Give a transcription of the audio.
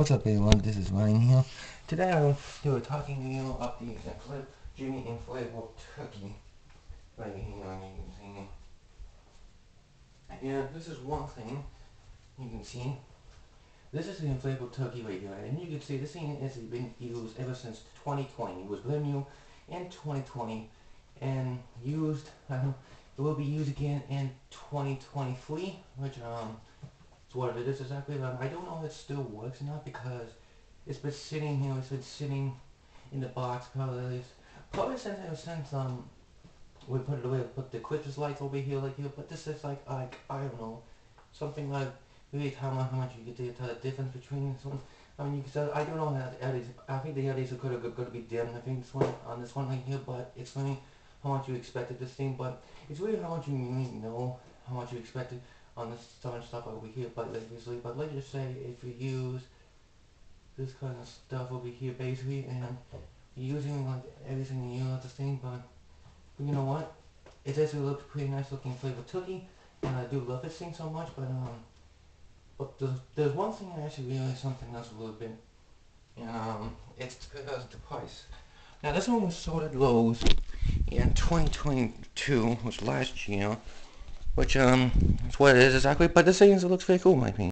What's up everyone, this is Ryan here. Today I want to be talking to you about the infl Gemmy Inflatable Turkey. Right here, you can see. Yeah, this is one thing you can see. This is the inflatable turkey right here, and you can see this thing has been used ever since 2020. It was brand new in 2020 and used, it will be used again in 2023, which um, is what it is exactly. But I don't know if it still works or not because it's been sitting here, it's been sitting in the box probably, probably since since um we put it away, we put the Christmas lights over here like here, but this is like, like I don't know, something like maybe how much, how much you can tell the difference between one. I mean, you can tell, I don't know how the LEDs, I think the LEDs are going to, going to be dim, I think this one, on this one right here, but it's funny how much you expected this thing, but it's really how much you really know how much you expected on some stuff over here, but obviously, but let's just say if you use this kind of stuff over here basically, and using like everything you know the thing, but, you know what, it does look pretty nice looking flavor cookie, and I do love this thing so much, but um, but there's, there's one thing I actually realized something else a little bit, um, it's because the price. Now this one was sold at Lowe's in 2022, which last year, which um, that's what it is exactly. But this thing is, it looks very cool, in my opinion.